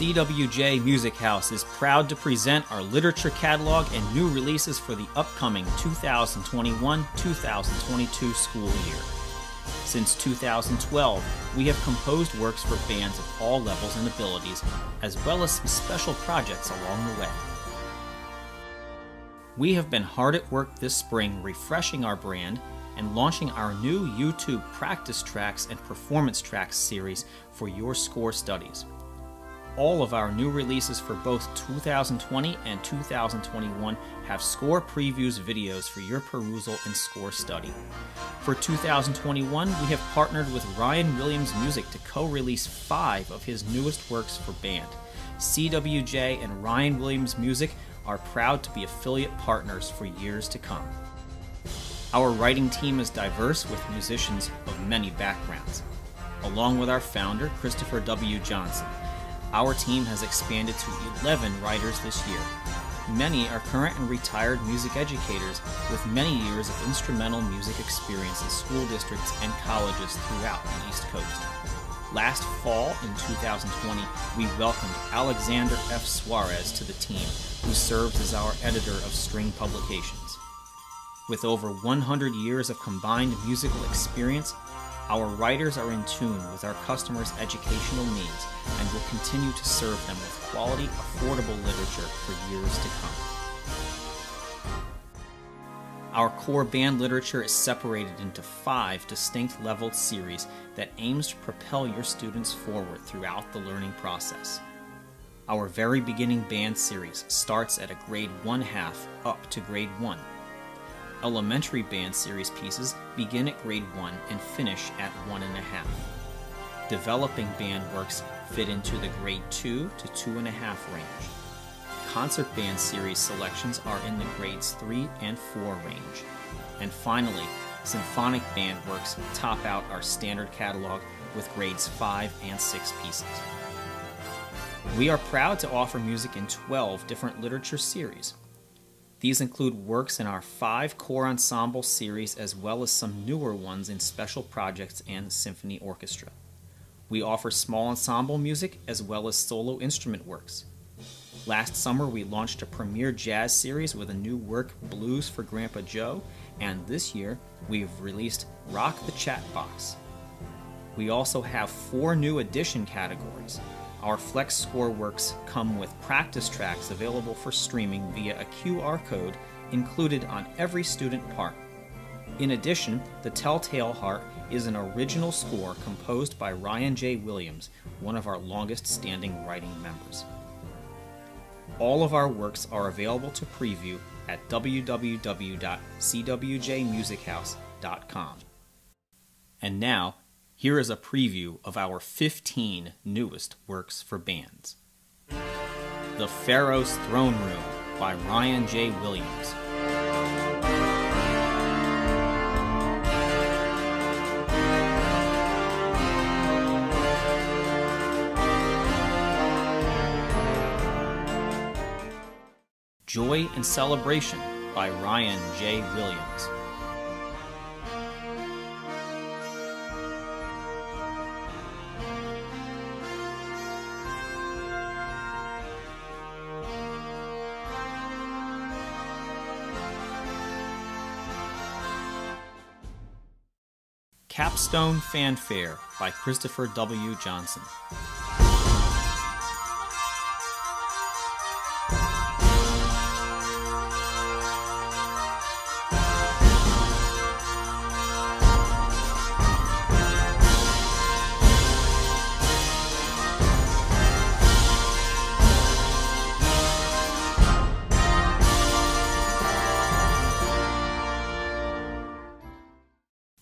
CWJ Music House is proud to present our literature catalog and new releases for the upcoming 2021 2022 school year. Since 2012, we have composed works for bands of all levels and abilities, as well as some special projects along the way. We have been hard at work this spring refreshing our brand and launching our new YouTube practice tracks and performance tracks series for your score studies. All of our new releases for both 2020 and 2021 have score previews videos for your perusal and score study. For 2021, we have partnered with Ryan Williams Music to co release five of his newest works for band. CWJ and Ryan Williams Music are proud to be affiliate partners for years to come. Our writing team is diverse with musicians of many backgrounds. Along with our founder, Christopher W. Johnson, our team has expanded to 11 writers this year. Many are current and retired music educators with many years of instrumental music experience in school districts and colleges throughout the East Coast. Last fall in 2020, we welcomed Alexander F. Suarez to the team, who serves as our editor of String Publications. With over 100 years of combined musical experience, our writers are in tune with our customers' educational needs and will continue to serve them with quality, affordable literature for years to come. Our core band literature is separated into five distinct leveled series that aims to propel your students forward throughout the learning process. Our very beginning band series starts at a grade 1 half up to grade 1 Elementary band series pieces begin at grade 1 and finish at 1.5. Developing band works fit into the grade 2 to 2.5 range. Concert band series selections are in the grades 3 and 4 range. And finally, symphonic band works top out our standard catalog with grades 5 and 6 pieces. We are proud to offer music in 12 different literature series, these include works in our five core ensemble series as well as some newer ones in special projects and symphony orchestra. We offer small ensemble music as well as solo instrument works. Last summer, we launched a premiere jazz series with a new work, Blues for Grandpa Joe, and this year, we've released Rock the Chat Box. We also have four new addition categories our Flex Score works come with practice tracks available for streaming via a QR code included on every student part. In addition, the Telltale Heart is an original score composed by Ryan J. Williams, one of our longest standing writing members. All of our works are available to preview at www.cwjmusichouse.com. And now, here is a preview of our 15 newest works for bands The Pharaoh's Throne Room by Ryan J. Williams. Joy and Celebration by Ryan J. Williams. Capstone Fanfare by Christopher W. Johnson.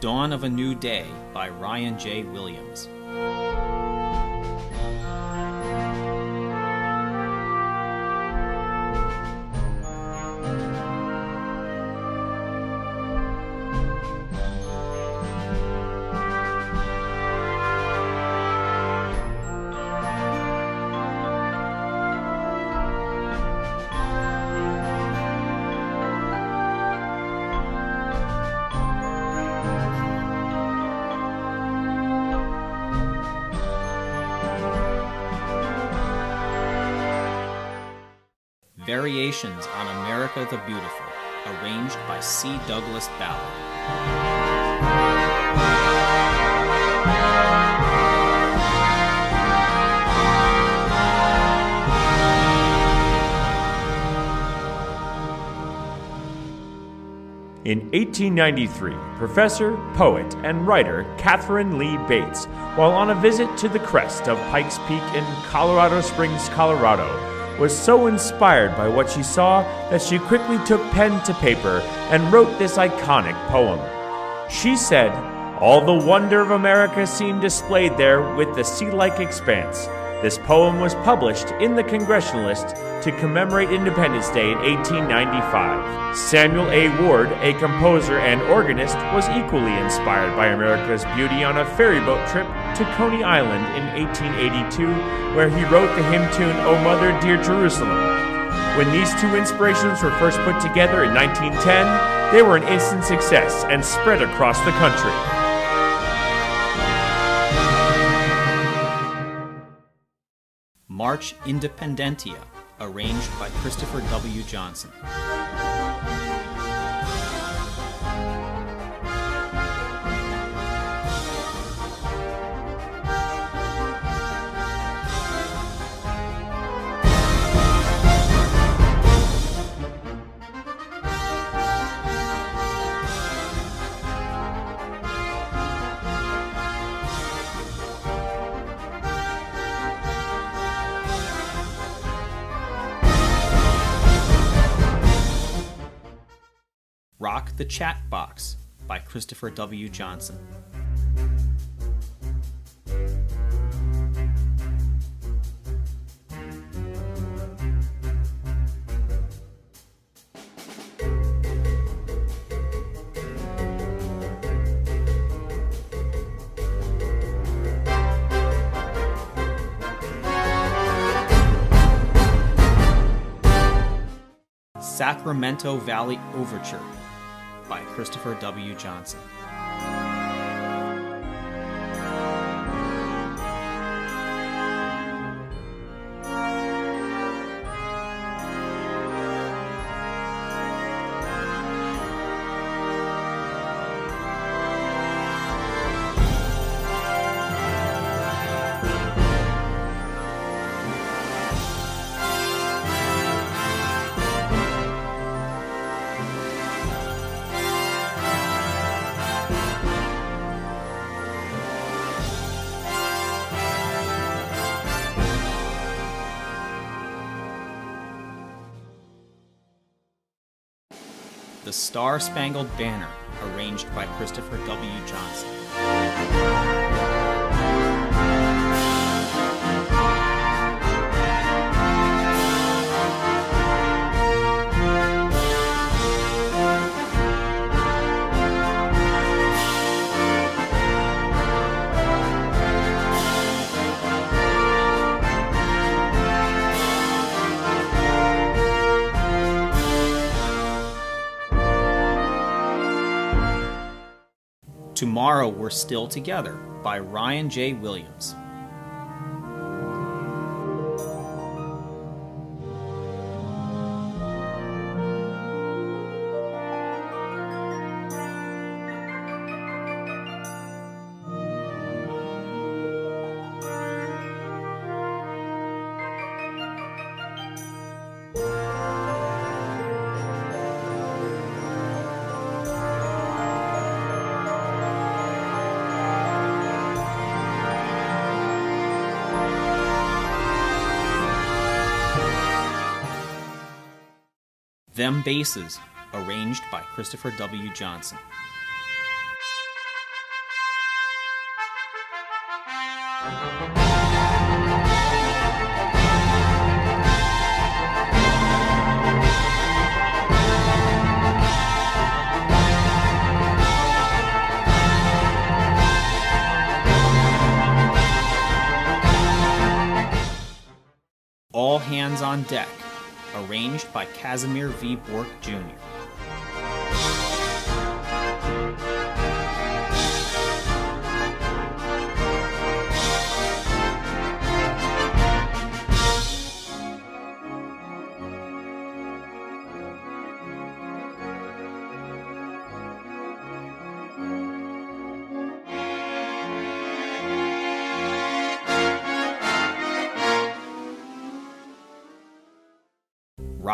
Dawn of a New Day by Ryan J. Williams. Variations on America the Beautiful, arranged by C. Douglas Ballard. In 1893, professor, poet, and writer Katharine Lee Bates, while on a visit to the crest of Pikes Peak in Colorado Springs, Colorado, was so inspired by what she saw that she quickly took pen to paper and wrote this iconic poem. She said, All the wonder of America seemed displayed there with the sea like expanse. This poem was published in the Congregationalist to commemorate Independence Day in 1895. Samuel A. Ward, a composer and organist, was equally inspired by America's beauty on a ferryboat trip to Coney Island in 1882, where he wrote the hymn tune, O Mother, Dear Jerusalem. When these two inspirations were first put together in 1910, they were an instant success and spread across the country. March Independentia, arranged by Christopher W. Johnson. Rock the Chat Box by Christopher W. Johnson. Sacramento Valley Overture by Christopher W. Johnson. The Star Spangled Banner, arranged by Christopher W. Johnson. Tomorrow We're Still Together by Ryan J. Williams. Them Basses, arranged by Christopher W. Johnson. All Hands on Deck, arranged by Casimir V. Bork Jr.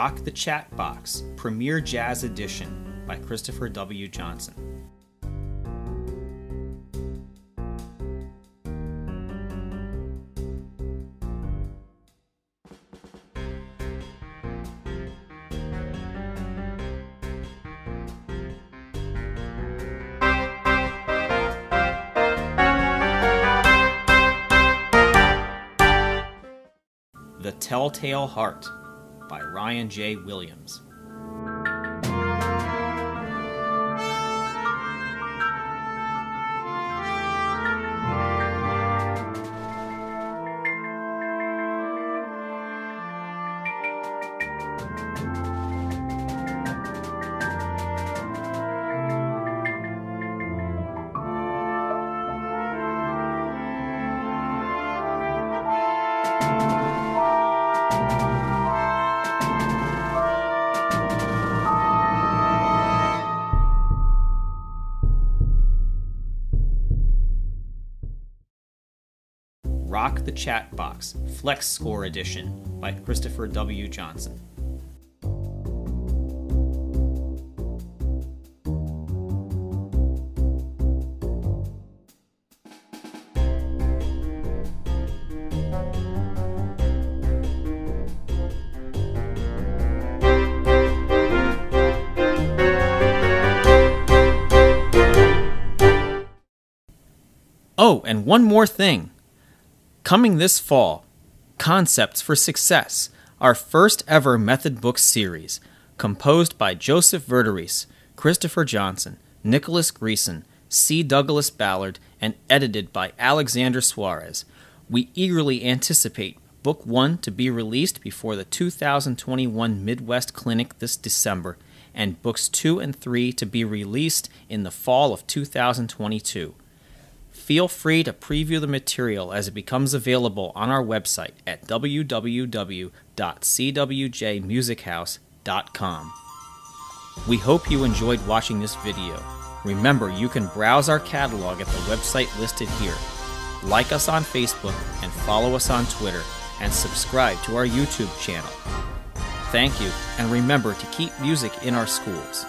Rock the Chat Box Premier Jazz Edition by Christopher W. Johnson. The Telltale Heart Ryan J. Williams. The Chat Box Flex Score Edition by Christopher W. Johnson. Oh, and one more thing. Coming this fall, Concepts for Success, our first ever method book series, composed by Joseph Verderies, Christopher Johnson, Nicholas Greason, C. Douglas Ballard, and edited by Alexander Suarez. We eagerly anticipate Book 1 to be released before the 2021 Midwest Clinic this December, and Books 2 and 3 to be released in the fall of 2022. Feel free to preview the material as it becomes available on our website at www.cwjmusichouse.com. We hope you enjoyed watching this video. Remember, you can browse our catalog at the website listed here. Like us on Facebook and follow us on Twitter, and subscribe to our YouTube channel. Thank you, and remember to keep music in our schools.